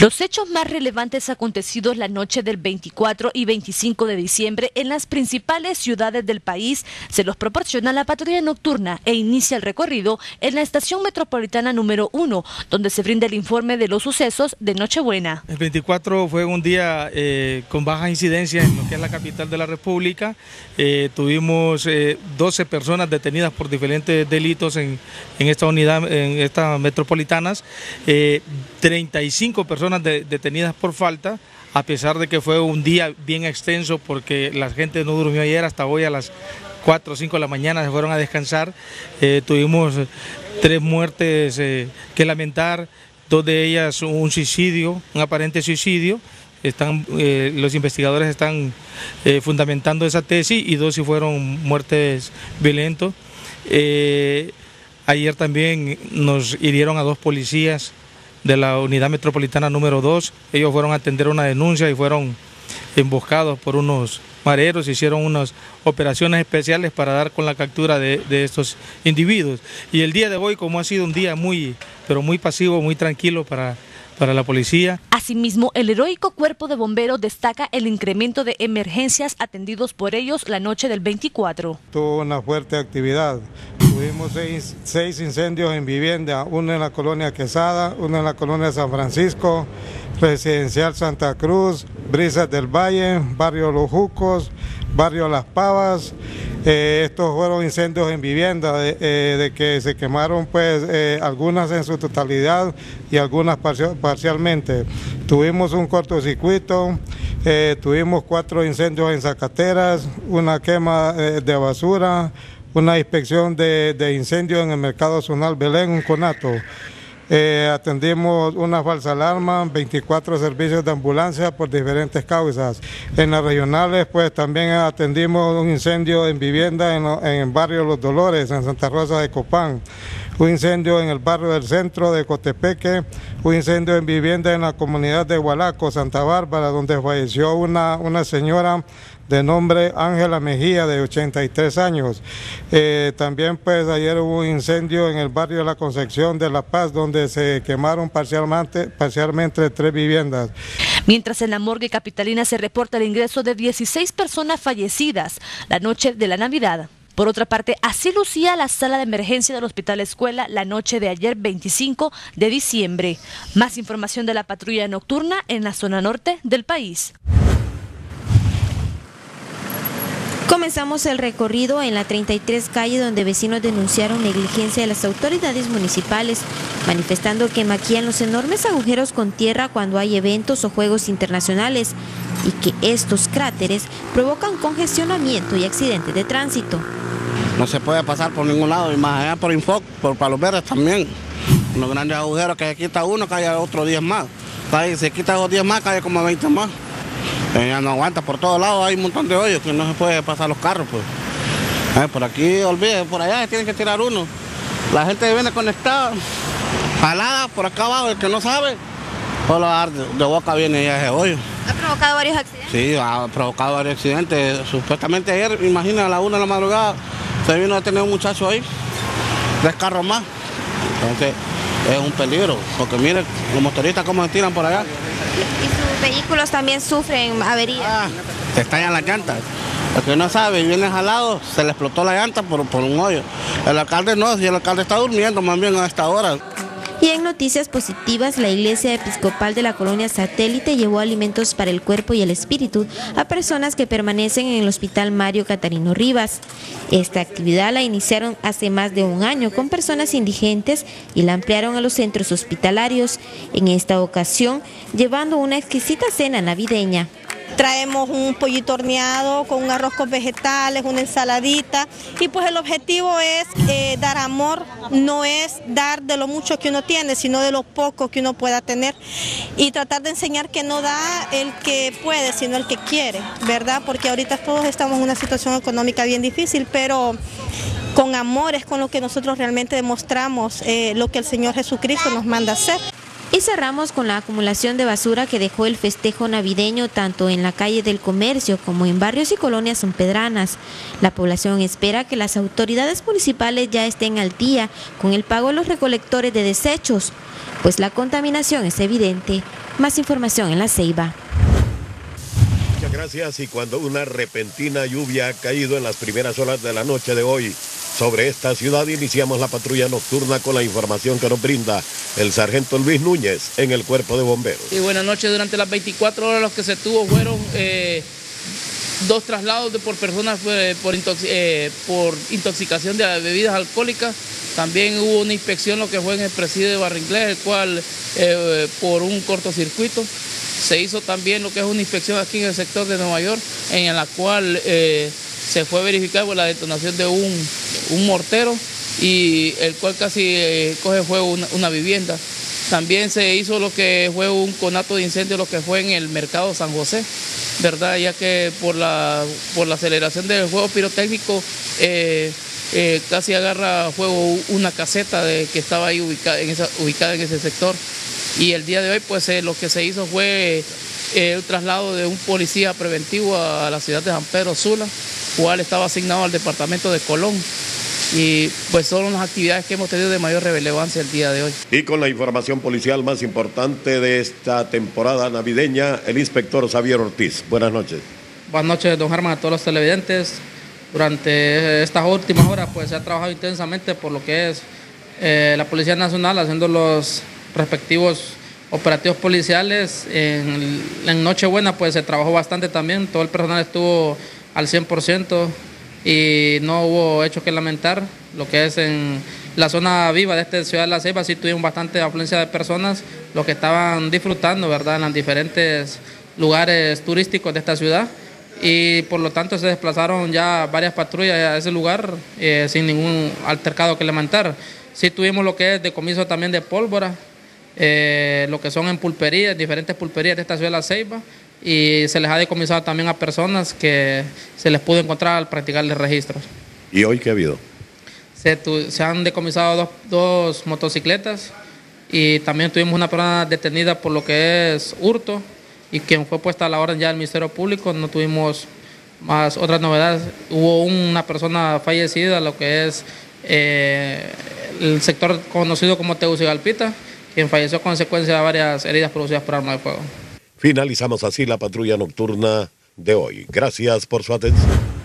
Los hechos más relevantes acontecidos la noche del 24 y 25 de diciembre en las principales ciudades del país se los proporciona la patrulla nocturna e inicia el recorrido en la estación metropolitana número 1, donde se brinda el informe de los sucesos de Nochebuena. El 24 fue un día eh, con baja incidencia en lo que es la capital de la República. Eh, tuvimos 12 eh, personas detenidas por diferentes delitos en, en esta unidad, en estas metropolitanas, 35 personas detenidas por falta, a pesar de que fue un día bien extenso porque la gente no durmió ayer, hasta hoy a las 4 o 5 de la mañana se fueron a descansar. Eh, tuvimos tres muertes eh, que lamentar, dos de ellas un suicidio, un aparente suicidio. Están, eh, los investigadores están fundamentando esa tesis y dos sí fueron muertes violentos. ayer también nos hirieron a dos policías de la unidad metropolitana número 2. Ellos fueron a atender una denuncia y fueron emboscados por unos mareros, hicieron unas operaciones especiales para dar con la captura de, estos individuos. Y el día de hoy, como ha sido un día muy, pero muy pasivo, muy tranquilo para, para la policía. Asimismo, el heroico cuerpo de bomberos destaca el incremento de emergencias atendidos por ellos la noche del 24. Tuvo una fuerte actividad. Tuvimos seis, incendios en vivienda, uno en la colonia Quesada, uno en la colonia San Francisco, Residencial Santa Cruz, Brisas del Valle, Barrio Los Jucos, Barrio Las Pavas. Eh, estos fueron incendios en vivienda, de, eh, que se quemaron pues eh, algunas en su totalidad y algunas parcialmente. Tuvimos un cortocircuito, tuvimos cuatro incendios en Zacateras, una quema de basura, una inspección de, de incendio en el mercado zonal Belén, un conato. Eh, atendimos una falsa alarma, 24 servicios de ambulancia por diferentes causas. En las regionales, pues también atendimos un incendio en vivienda en, en el barrio Los Dolores, en Santa Rosa de Copán. Un incendio en el barrio del centro de Cotepeque, un incendio en vivienda en la comunidad de Hualaco, Santa Bárbara, donde falleció una, una señora de nombre Ángela Mejía, de 83 años. Eh, también pues ayer hubo un incendio en el barrio de la Concepción de La Paz, donde se quemaron parcialmente, parcialmente tres viviendas. Mientras en la morgue capitalina se reporta el ingreso de 16 personas fallecidas la noche de la Navidad. Por otra parte, así lucía la sala de emergencia del Hospital Escuela la noche de ayer 25 de diciembre. Más información de la patrulla nocturna en la zona norte del país. Comenzamos el recorrido en la 33 calle donde vecinos denunciaron negligencia de las autoridades municipales, manifestando que maquillan los enormes agujeros con tierra cuando hay eventos o juegos internacionales y que estos cráteres provocan congestionamiento y accidentes de tránsito. No se puede pasar por ningún lado y más allá por Infoc, por Palos Verdes también. Los grandes agujeros que se quita uno, cae otro 10 más. Si se quita dos 10 más, cae como 20 más. Eh, ya no aguanta, por todos lados hay un montón de hoyos que no se puede pasar los carros. pues. Eh, por aquí, olvide, por allá tienen que tirar uno. La gente viene conectada, jalada por acá abajo, el que no sabe, solo de boca viene ya ese hoyo. ¿Ha provocado varios accidentes? Sí, ha provocado varios accidentes. Supuestamente ayer, imagina, a la una de la madrugada, se vino a tener un muchacho ahí, tres carros más. Entonces, es un peligro, porque miren los motoristas cómo se tiran por allá. ¿Y sus vehículos también sufren averías? Ah, se estallan las llantas. El que no sabe, viene jalado, se le explotó la llanta por, por un hoyo. El alcalde no, si el alcalde está durmiendo más bien a esta hora. Y en noticias positivas, la Iglesia Episcopal de la colonia Satélite llevó alimentos para el cuerpo y el espíritu a personas que permanecen en el Hospital Mario Catarino Rivas. Esta actividad la iniciaron hace más de un año con personas indigentes y la ampliaron a los centros hospitalarios, en esta ocasión llevando una exquisita cena navideña. Traemos un pollito horneado con un arroz con vegetales, una ensaladita y pues el objetivo es eh, dar amor, no es dar de lo mucho que uno tiene, sino de lo poco que uno pueda tener y tratar de enseñar que no da el que puede, sino el que quiere, ¿verdad? Porque ahorita todos estamos en una situación económica bien difícil, pero con amor es con lo que nosotros realmente demostramos eh, lo que el Señor Jesucristo nos manda hacer. Y cerramos con la acumulación de basura que dejó el festejo navideño tanto en la calle del comercio como en barrios y colonias sanpedranas. La población espera que las autoridades municipales ya estén al día con el pago de los recolectores de desechos, pues la contaminación es evidente. Más información en La Ceiba. Muchas gracias y cuando una repentina lluvia ha caído en las primeras horas de la noche de hoy sobre esta ciudad, iniciamos la patrulla nocturna con la información que nos brinda el sargento Luis Núñez en el cuerpo de bomberos. Y buenas noches, durante las 24 horas los que se tuvo fueron... Eh, dos traslados de por personas eh, por, eh, por, intoxicación de bebidas alcohólicas. También hubo una inspección lo que fue en el presidio de Barringlés, el cual por un cortocircuito se hizo también lo que es una inspección aquí en el sector de Nueva York, en la cual se fue a verificar la detonación de un, mortero y el cual casi coge fuego una, vivienda. También se hizo lo que fue un conato de incendio, lo que fue en el mercado San José. ¿verdad? Ya que por la, por la aceleración del juego pirotécnico eh, eh, casi agarra fuego una caseta que estaba ahí ubicada en, esa, ubicada en ese sector. Y el día de hoy, pues eh, lo que se hizo fue el traslado de un policía preventivo a, la ciudad de San Pedro Sula, cual estaba asignado al departamento de Colón y pues son las actividades que hemos tenido de mayor relevancia el día de hoy. Y con la información policial más importante de esta temporada navideña, el inspector Xavier Ortiz. Buenas noches. Buenas noches, don Germán, a todos los televidentes. Durante estas últimas horas pues se ha trabajado intensamente por lo que es eh, la Policía Nacional haciendo los respectivos operativos policiales. En, en Nochebuena pues se trabajó bastante también, todo el personal estuvo al 100% y no hubo hecho que lamentar. Lo que es en la zona viva de esta ciudad de La Ceiba, sí tuvimos bastante afluencia de personas, los que estaban disfrutando, ¿verdad?, en los diferentes lugares turísticos de esta ciudad y por lo tanto se desplazaron ya varias patrullas a ese lugar eh, sin ningún altercado que lamentar. Sí tuvimos lo que es decomiso también de pólvora, eh, lo que son en pulperías, diferentes pulperías de esta ciudad de La Ceiba y se les ha decomisado también a personas que se les pudo encontrar al practicarles registros. ¿Y hoy qué ha habido? Se, han decomisado dos, motocicletas y también tuvimos una persona detenida por lo que es hurto y quien fue puesta a la orden ya del Ministerio Público. No tuvimos más otras novedades. Hubo una persona fallecida, lo que es eh, el sector conocido como Tegucigalpita, quien falleció a consecuencia de varias heridas producidas por arma de fuego. Finalizamos así la patrulla nocturna de hoy. Gracias por su atención.